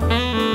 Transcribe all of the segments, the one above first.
Música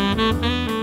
Música